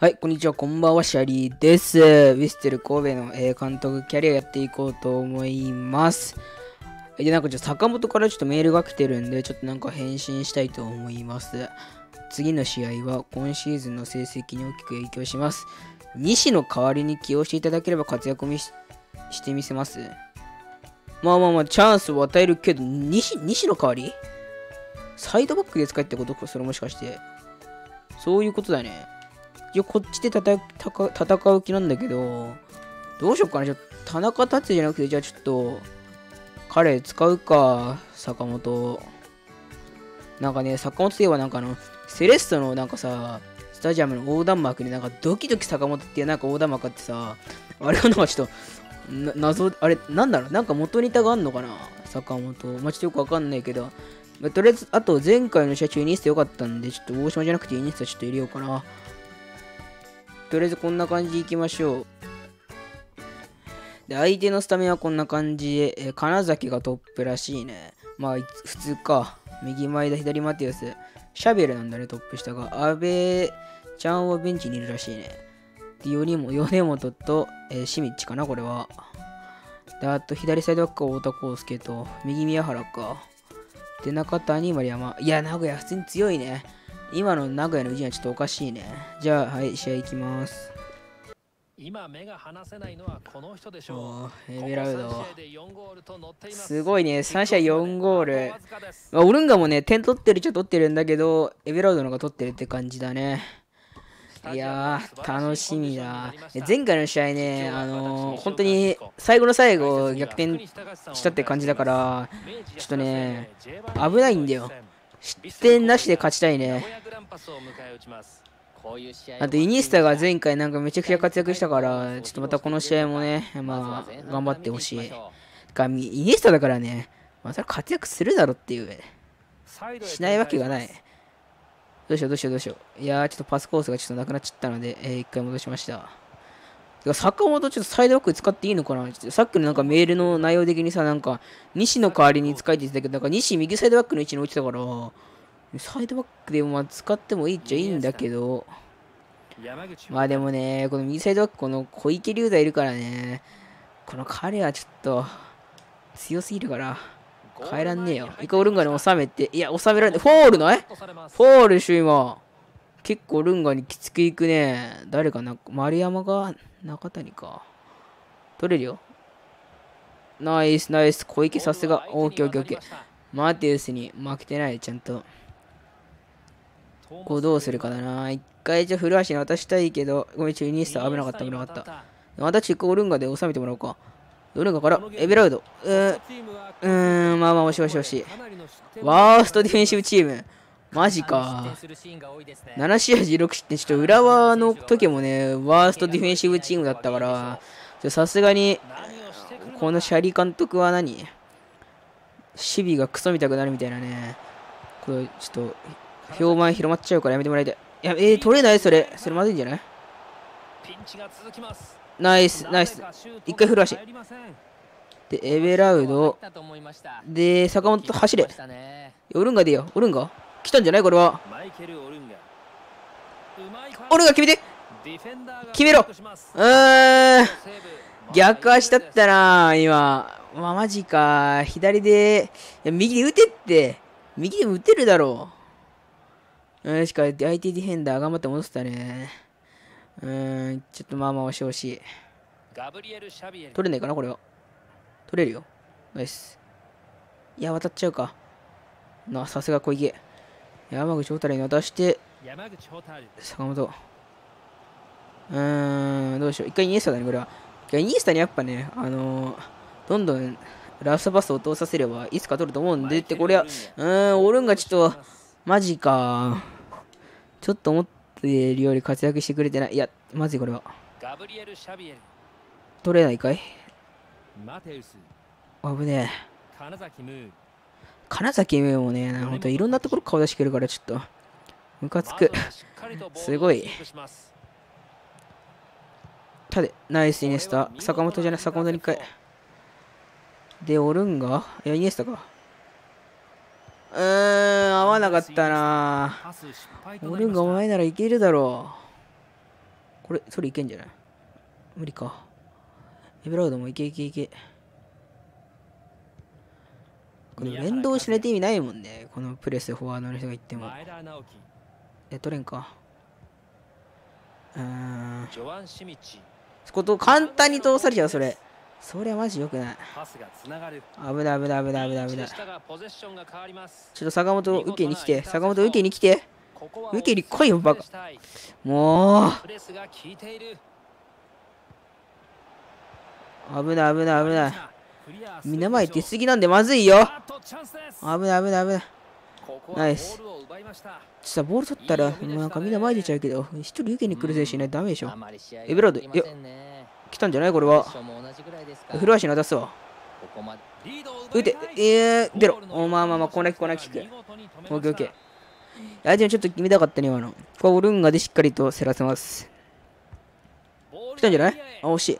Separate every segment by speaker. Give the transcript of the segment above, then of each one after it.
Speaker 1: はい、こんにちは、こんばんは、シャリーです。ウィステル神戸の、えー、監督キャリアやっていこうと思います。で、なんかちょっと坂本からちょっとメールが来てるんで、ちょっとなんか返信したいと思います。次の試合は今シーズンの成績に大きく影響します。西の代わりに起用していただければ活躍ししてみせます。まあまあまあ、チャンスを与えるけど、西西の代わり？サイドバックで使えってこと？それもしかして。そういうことだね。応こっちで戦う気なんだけど、どうしよっかな。じゃ田中達也じゃなくて、じゃあちょっと、彼使うか、坂本。なんかね、坂本といえばなんかあの、セレストのなんかさ、スタジアムの横断幕になんかドキドキ坂本っていうなんか横断幕あってさ、あれはなんかちょっと、謎、あれ、なんだろう、なんか元ネタがあんのかな坂本。まあ、ちょっとよくわかんないけど、まあ、とりあえず、あと前回の試合中イニスタ良かったんで、ちょっと大島じゃなくてイニスタちょっと入れようかな。とりあえずこんな感じでいきましょう。で、相手のスタメンはこんな感じで、え、金崎がトップらしいね。まあ、普通か。右前田、左マティアス。シャベルなんだね、トップ下が。阿部ちゃんはベンチにいるらしいね。で、4人も、米本と、えー、シミッチかな、これは。で、あと、左サイドバックは太田康介と、右宮原か。で、中谷丸山。いや、名古屋普通に強いね。今の名古屋の陣はちょっとおかしいね。じゃあ、はい、試合いきます。今目が離せないのはこの人でしょう。エメラウド。すごいね、3試合4ゴール。まあ、オルンガもね、点取ってるっちゃ取ってるんだけど、エベラウドのが取ってるって感じだね。いやー、楽しみだ。前回の試合ね、あのー、本当に最後の最後逆転したって感じだから、ちょっとね、危ないんだよ。失点なしで勝ちたいね。あと、イニスタが前回なんかめちゃくちゃ活躍したから、ちょっとまたこの試合もね、まあ、頑張ってほしい。か、イニスタだからね、また活躍するだろっていう。しないわけがない。どうしようどうしようどうしよう。いやー、ちょっとパスコースがちょっとなくなっちゃったので、えー、一回戻しました。坂本ちょっとサイドバック使っていいのかなさっきのなんかメールの内容的にさ、なんか、西の代わりに使えて言ってたけど、なんか西右サイドバックの位置に置いてたから、サイドバックでもまあ使ってもいいっちゃいいんだけど、まあでもね、この右サイドバック、この小池龍太いるからね、この彼はちょっと強すぎるから、変えらんねえよ。イカオルンガに収めて、いや、収められない。フォールないフォールしょ、今。結構ルンガにきつくいくね。誰かな、丸山が中谷か。取れるよ。ナイス、ナイス。小池さすが。オーケーオーケーオーケー。マーティウスに負けてない、ちゃんと。こうどうするかだな。一回じゃ古橋に渡したいけど、ごめん、ちょ、イニスタ危なかった、危なかった。私、こうルンガで収めてもらおうか。ルンガから、エベラウド。うーん、うーん、まあまあ、押し押し押し。ワーストディフェンシブチーム。マジか。7試合16失点。ちょっと浦和の時もね、ワーストディフェンシブチームだったから、さすがに、このシャリ監督は何？守備がクソみたくなるみたいなね。これ、ちょっと、評判広まっちゃうからやめてもらいたい。いや、えー、取れない？それ。それまずいんじゃない？ナイス、ナイス。一回振る足。で、エベラウド。で、坂本走れ。オルンガでよ。オルンガ来たんじゃない？これは。オルガ決めて決めろうーん。逆足だったな、今。まあ、マジか。左で、いや右で打てって。右で打てるだろう。よしか、相手ディフェンダー頑張って戻ったね。うん、ちょっとまあまあ押し押し。取れないかな、これは。取れるよ。ナイス。いや、渡っちゃうか。な、さすが小池。山口蛍に渡して、坂本。うーん、どうしよう。一回イニエスタだね、これは。イニエスタにやっぱね、あのー、どんどんラストパスを通させればいつか取ると思うんで、って、これは、うーん、オルンがちょっと、マジか。ちょっと思っているより活躍してくれてない。いや、まずいこれは。取れないかい？危ねえ。金崎めもね、ほんといろんなところ顔出してくるからちょっと、ムカつく。すごい。たで、ナイスイネスタ。坂本じゃない、坂本に1回。で、オルンガいや、イネスタか。うーん、合わなかったなオルンガお前ならいけるだろこれ、それいけんじゃない？無理か。エベラードもいけいけいけ。これ連動しないと意味ないもんね。このプレスフォワードの人が言っても。え、取れんか。うーん。こと簡単に通されちゃう、それ。それはマジ良くない。危ない危ない危ない危ない危ない。ちょっと坂本受けに来て。坂本受けに来て。受けに来いよバカもう。危ない危ない危ない。
Speaker 2: クリア
Speaker 1: みんな前出過ぎなんでまずいよ。危ない危ない危ない。ナイスさボール取ったら、もうなんかみんな前出ちゃうけど、一人受けに来る選手いないとダメでしょエベラード
Speaker 3: ができませんね
Speaker 1: 来たんじゃない？これは
Speaker 3: ポジ。ションも同じぐらいです
Speaker 1: わ。打てえー、出ろ。おまあまあまあ、コーナーキック、コーナーキック。オッケーオッケー。いや、でもちょっと決めたかったね、今の。ここはオルンガでしっかりと競らせます。来たんじゃない？あ、惜しい。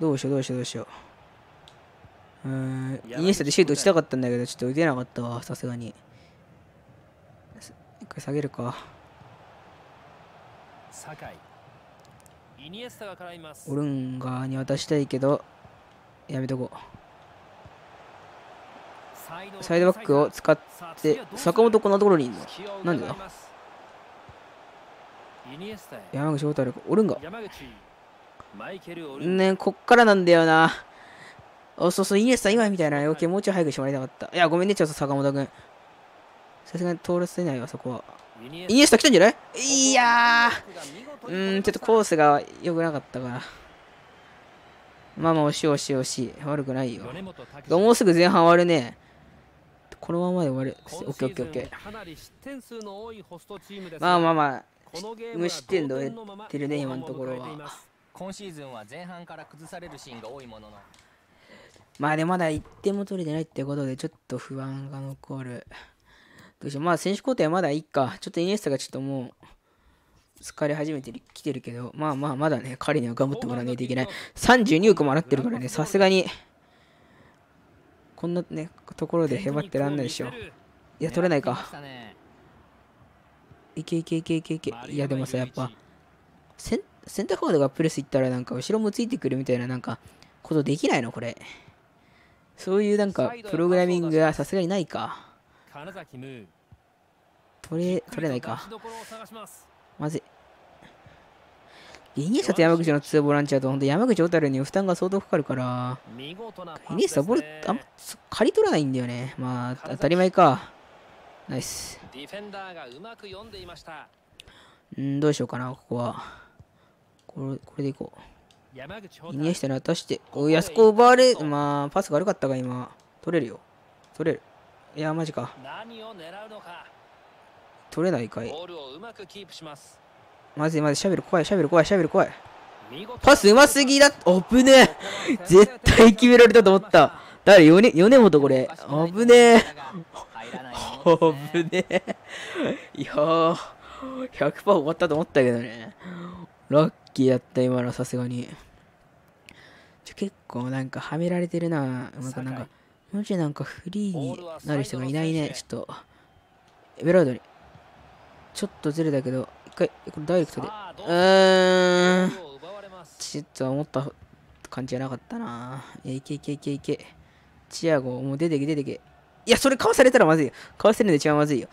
Speaker 1: どうしよう、どうしよう、どうしよう。うーん、イニエスタでシュート打ちたかったんだけど、ちょっと打てなかったわ、さすがに。一回下げるか。
Speaker 2: 酒井。イニエスタが絡みます。
Speaker 1: オルンガに渡したいけど、やめとこう。サイドバック。を使って、坂本こんなところにいんの？なんでだ？山口蛍か、オルンガ。ねこっからなんだよな。おそうそう、イニエスタ今みたいな余計もうちょい早くしてもらいたかった。いや、ごめんね、ちょっと坂本君。さすがに通らせないわ、そこは。
Speaker 2: イニエ
Speaker 1: スタ来たんじゃない？いやー、うん、ちょっとコースが良くなかったから。まあまあ、惜しい惜しい惜しい。悪くないよ。もうすぐ前半終わるね。このままで終わる。オッケーオッケーオッケー。まあまあまあ、無失点で終えてるね、今のところは
Speaker 3: 今シーズンは前半から崩されるシーンが多いものの
Speaker 1: まあでもまだ1点も取れてないってことで、ちょっと不安が残る。どうしよう。まあ選手交代はまだいいか。ちょっとイニエスタがちょっともう、疲れ始めてきてるけど、まあまあまだね、彼には頑張ってもらわないといけない。32億もらってるからね、さすがに、こんなね、ところでへばってらんないでしょ。いや、取れないか。いけいけいけいけいけ。いや、でもさ、やっぱ、センセンターフォワードがプレス行ったら、なんか後ろもついてくるみたいな、なんか、ことできないの？これ。そういうなんか、プログラミングがさすがにないか。取れ、取れないか
Speaker 2: ま
Speaker 1: ずい。イニエスタと山口の2ボランチだと、本当山口小樽に負担が相当かかるから、イニエスタボール、あんま刈り取らないんだよね。まあ、当たり前か。ナイス。
Speaker 2: ディフェンダーがうまく読んでいました
Speaker 1: うん、どうしようかな、ここは。これ、これでいこう。
Speaker 2: 山口
Speaker 1: イニエスタに渡して、お安子奪われ、まあ、パスが悪かったが今、取れるよ。取れる。いや、マジか。
Speaker 2: 何を狙うのか
Speaker 1: 取れないかい。
Speaker 2: ま
Speaker 1: ずいまずい、シャベル怖い、シャベル怖い、シャベル怖い。パスうますぎだ。おぶねえ。絶対決められたと思った。誰、米、米本これ。危ねえ。
Speaker 3: 入らないものですね
Speaker 1: 危ねえ。いやー、100%終わったと思ったけどね。ラッキーやった、今のさすがに。ちょ結構なんかはめられてるな。なんかなんか、もうちょいなんかフリーになる人がいないね。ちょっと、エベラードに。ちょっとずれだけど、一回、これダイレクトで。うーん。ちょっと思った感じじゃなかったな。いけいけいけいけ。チアゴ、もう出てけ出てけ。いや、それかわされたらまずいよ。かわせるんで違うまずいよ。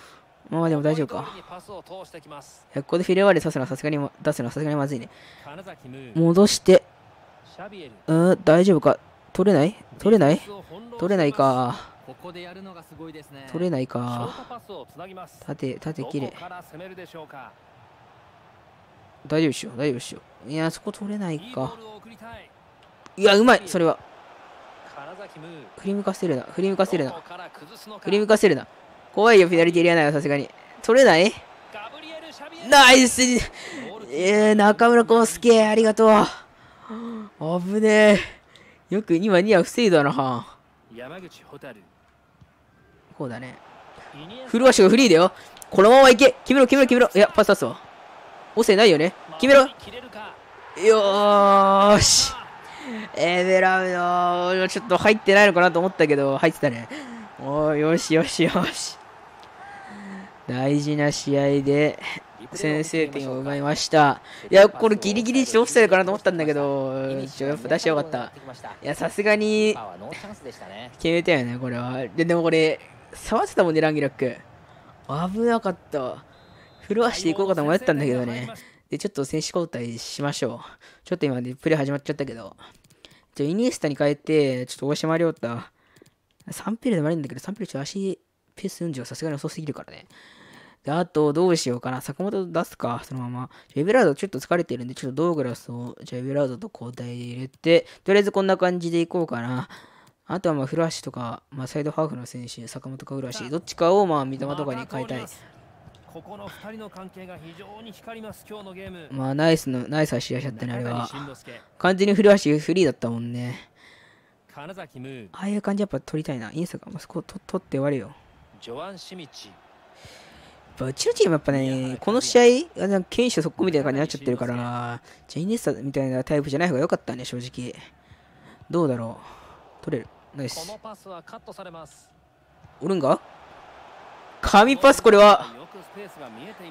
Speaker 1: まあでも大丈夫か。ここでフィレワーレ出すのはさすがにま出すのはさすがにまずいね。戻して、うーん、大丈夫か。取れない？取れない？取れないか。取れないか。縦、縦
Speaker 2: ど
Speaker 1: 切れ大丈夫っしょ、大丈夫っしょ。いや、そこ取れないか。
Speaker 2: い
Speaker 1: や、うまい、それは。振り向かせるな、振り向かせるな振り向かせるな。怖いよ、フィナリティエリア内はさすがに。取れない？ナイスえー、中村康介、ありがとう。危ねえ。よく今には防いだな。
Speaker 2: 山口蛍
Speaker 1: こうだね。
Speaker 2: イニエスタ
Speaker 1: 古橋がフリーだよ。このままいけ。決めろ、決めろ、決めろ。いや、パス出すわ。オセないよね。決めろ。よーし。エベラウド、ちょっと入ってないのかなと思ったけど、入ってたね。おーよしよしよし。大事な試合で、
Speaker 2: 一
Speaker 1: 先制点を奪いました。いや、これギリギリちょっとオフサイドかなと思ったんだけど、ちょやっぱ出してよかった。いや、さすがに決めたよね、これは。で、でもこれ、触ってたもんね、ランギラック。危なかったわ。フル足でいこうかと迷ったんだけどね。で、ちょっと選手交代しましょう。ちょっと今ね、プレー始まっちゃったけど。じゃあ、イニエスタに変えて、ちょっと大島亮太。3ピルでもあるんだけど、3ピルちょっと足、ペース運上さすがに遅すぎるからね。で、あと、どうしようかな。坂本出すか、そのまま。エベラードちょっと疲れてるんで、ちょっとドーグラスを、じゃあエベラードと交代で入れて、とりあえずこんな感じでいこうかな。あとはまあ、古橋とか、まあ、サイドハーフの選手、坂本か古橋、どっちかをまあ、三笘とかに変えたい。
Speaker 2: ここの二人の関係が非常に光ります今日のゲーム
Speaker 1: まあ、ナイスの、ナイス走り出しちゃったね、あれは完全に古橋フリーだったもんね。
Speaker 2: 金崎ムー
Speaker 1: ああいう感じやっぱ撮りたいな。インスタが、まあ、そこと撮って終わるよ。
Speaker 2: ジョアン・シミッチ
Speaker 1: ぱうちのチームやっぱね、この試合、あなんか堅守速攻みたいな感じになっちゃってるから、ジェイネスタみたいなタイプじゃない方が良かったね、正直。どうだろう。取れる。ナイス。
Speaker 2: このパスはカットされます
Speaker 1: おるんが神パス、これは。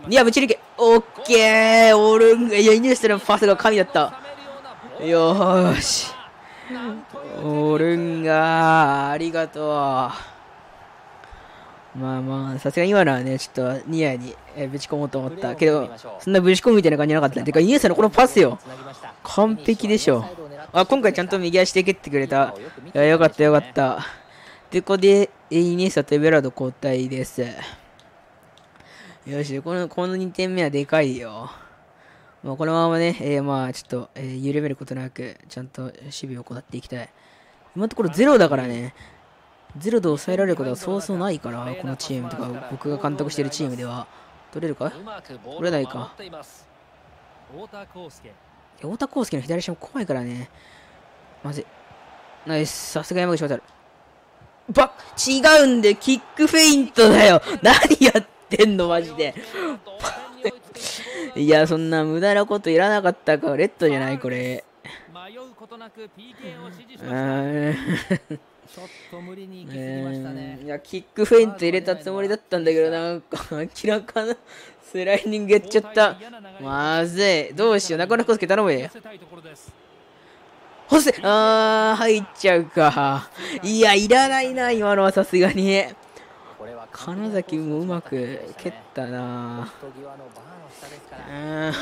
Speaker 2: い
Speaker 1: や、ぶち抜け。オッケー。おるんが、いや、イニエスタのパスが神だった。よーし。おるんが、ありがとう。まあまあ、さすがに今のはね、ちょっとニアにえーぶち込もうと思ったけど、そんなぶち込むみたいな感じじゃなかった。てか、イニエスタのこのパスよ。完璧でしょ。あ、今回ちゃんと右足で蹴ってくれた。いや、よかったよかった。で、ここで、えーイニエスタとエベラード交代です。よし、この、この2点目はでかいよ。まあ、このままね、えーまあ、ちょっと、えー緩めることなく、ちゃんと守備を行っていきたい。今のところゼロだからね、ゼロで抑えられることはそうそうないから、このチームとか、僕が監督してるチームでは。取れるか？
Speaker 2: うまくボー
Speaker 1: 取れないか？
Speaker 2: 太田康介
Speaker 1: 太田康介の左足も怖いからね。まずい。ナイス。さすが山口渡る。ば違うんで、キックフェイントだよ。何やってんの、マジで。いや、そんな無駄なこといらなかったか。レッドじゃない、これ。
Speaker 2: 迷うことなく PK を指示し
Speaker 1: う
Speaker 2: ました
Speaker 1: ーん。
Speaker 3: ちょっと無理に行き過ぎましたね
Speaker 1: いや、キックフェイント入れたつもりだったんだけど、なんか、明らかなスライディングやっちゃった。まずい。どうしよう。中村康介頼むよ。
Speaker 2: せたいところです
Speaker 1: ほせあー、入っちゃうか。いや、いらないな、今のはさすがに。
Speaker 3: これは
Speaker 1: 金崎もうまく蹴ったな。うん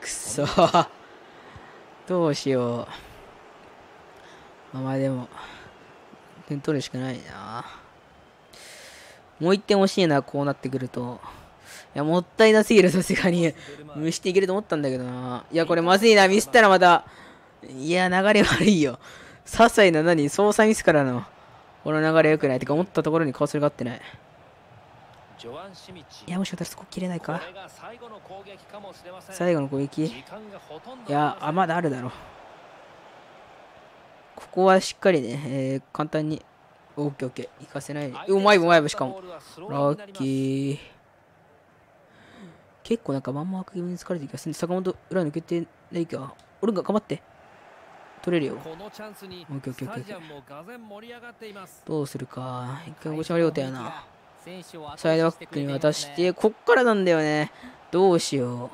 Speaker 1: くそ。どうしよう。まあまあでも、点取るしかないな。もう一点欲しいな、こうなってくると。いや、もったいなすぎる、さすがに。無していけると思ったんだけどな。いや、これまずいな、ミスったらまた。いや、流れ悪いよ。些細な何、操作ミスからの。この流れ良くない。てか、思ったところに顔するが合ってない。
Speaker 2: ジョアン・シミッチ
Speaker 1: いや、もしかしたらそこ切れないか
Speaker 2: 最後の攻撃
Speaker 1: いや、あ、まだあるだろう。ここはしっかりね、えー簡単に、オッケーオッケー、行かせない。うまいうまいしかも。ラッキー。結構なんかまんま枠気味に疲れてる気がするんで坂本裏抜けてないか。俺が頑張って。取れるよ。オッケーオッケーオッケーどうするか。一回大島亮太やな。
Speaker 3: 選手を後
Speaker 1: サイドバックに渡して、こっからなんだよね。どうしよう。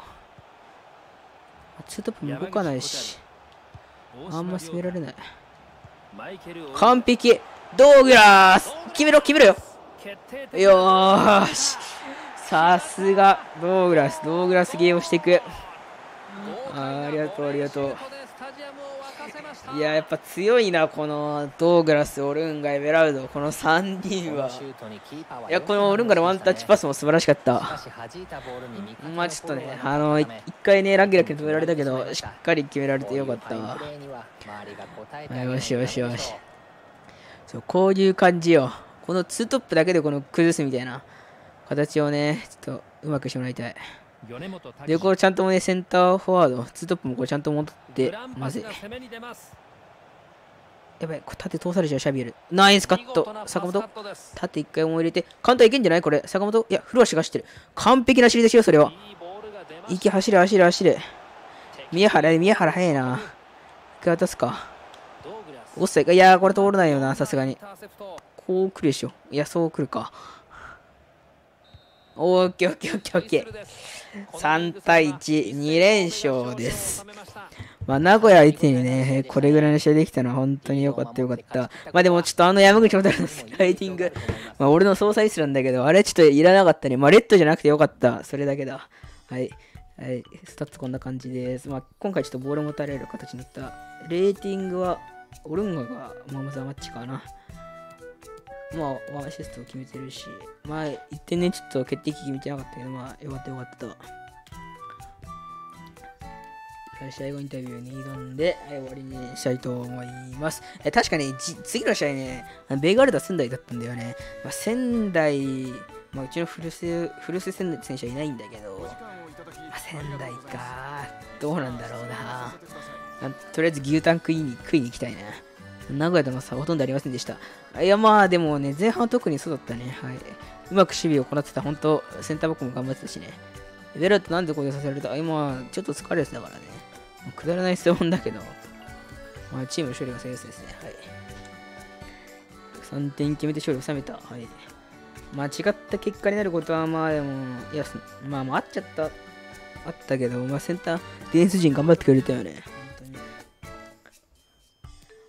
Speaker 1: ツートップも動かないし、あんま攻められない。完璧。ドーグラス決めろ決めろよ。よーし。さすが。ドーグラスドーグラスゲームしていく。ありがとうありがとう。いややっぱ強いなこのドーグラスオルンガエベラルド。この3人は。
Speaker 3: い
Speaker 1: やこのオルンガのワンタッチパスも素晴らしかっ
Speaker 3: し
Speaker 1: たまあちょっとねあの一
Speaker 3: なかったため
Speaker 1: 回ねランゲラックに止められたけどしっかり決められてよかったよしよしよし。そうこういう感じよ。このツートップだけでこの崩すみたいな形をねちょっとうまくしてもらいたいでこれちゃんとねセンターフォワードツートップもこれちゃんと戻ってまずい。やばいこれ縦通されちゃうシャビエル。ナイスカット坂本。縦一回も入れて簡単いけんじゃないこれ。坂本。いや古橋が走ってる。完璧な尻ですよそれは。い
Speaker 2: いボールが出ました
Speaker 1: 息走れ走れ走れ。宮原宮原早いな。一回渡すか。
Speaker 2: ドーグラス。
Speaker 1: オフサいやーこれ通らないよなさすがに。こう来るでしょ。いやそう来るか。オーケーオッケーオッケーオッケー。3対1、2連勝です。まあ、名古屋相手にね、これぐらいの試合できたのは本当に良かった良かった。まあでもちょっとあの山口蛍のスライディング、まあ俺の総裁スなんだけど、あれちょっといらなかったね。まあレッドじゃなくてよかった。それだけだ。はい。はい、スタッツこんな感じです。まあ今回ちょっとボール持たれる形になった。レーティングは、オルンガが man of the match かな。まあ、ワンアシストを決めてるし、まあ、1点ね、ちょっと決定機決めてなかったけど、まあ、よかったよかった。試合後インタビューに挑んで、はい、終わりにしたいと思います。え確かに次の試合ね、ベガルダ仙台だったんだよね。まあ、仙台、まあ、うちの古瀬古瀬仙台選手はいないんだけど、まあ、仙台か、どうなんだろうな。とりあえず牛タン食いに食いに行きたいな。名古屋との差ほとんどありませんでした。いや、まあでもね、前半は特にそうだったね。はい。うまく守備を行ってた、本当センターバックも頑張ってたしね。ベラットなんでこれさせられた？今、ちょっと疲れてたからね。くだらない質問だけど、まあ、チームの勝利がセーフですね。はい。3点決めて勝利を収めた。はい。間違った結果になることは、まあでも、いや、まあ、まあ、あっちゃった、あったけど、まあ、センター、ディフェンス陣頑張ってくれたよね。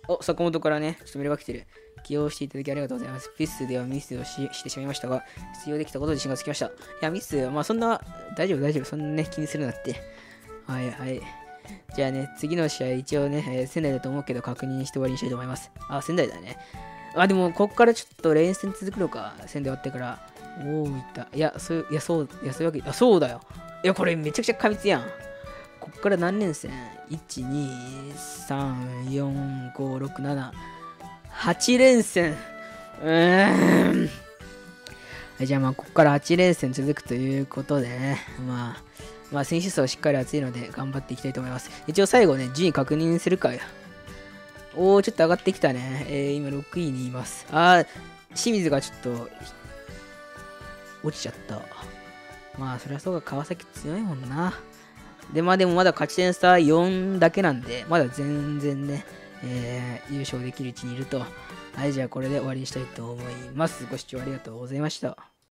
Speaker 1: お、坂本からね、ちょっとメールが来てる。起用していただきありがとうございます。ピスではミスをししてしまいましたが、出場できたことで自信がつきました。いや、ミス、まあそんな、大丈夫、大丈夫、そんなね、気にするなって。はいはい。じゃあね、次の試合、一応ね、えー仙台だと思うけど確認して終わりにしたいと思います。あ、仙台だね。あ、でも、ここからちょっと連戦続くのか、仙台終わってから。おー、いった。いや、そう、いや、そう、いや、そういうわけ、あ、そうだよ。いや、これめちゃくちゃ過密やん。こっから何連戦 ?1、2、3、4、5、6、7、8連戦。うーん。じゃあまあ、ここから8連戦続くということでね、まあ、まあ、選手層しっかり厚いので頑張っていきたいと思います。一応最後ね、順位確認するかよ。おー、ちょっと上がってきたね。えー、今6位にいます。あー、清水がちょっと、落ちちゃった。まあ、そりゃそうか、川崎強いもんな。で、まあでもまだ勝ち点差4だけなんで、まだ全然ね、えー優勝できる位置にいると。はい、じゃあこれで終わりにしたいと思います。ご視聴ありがとうございました。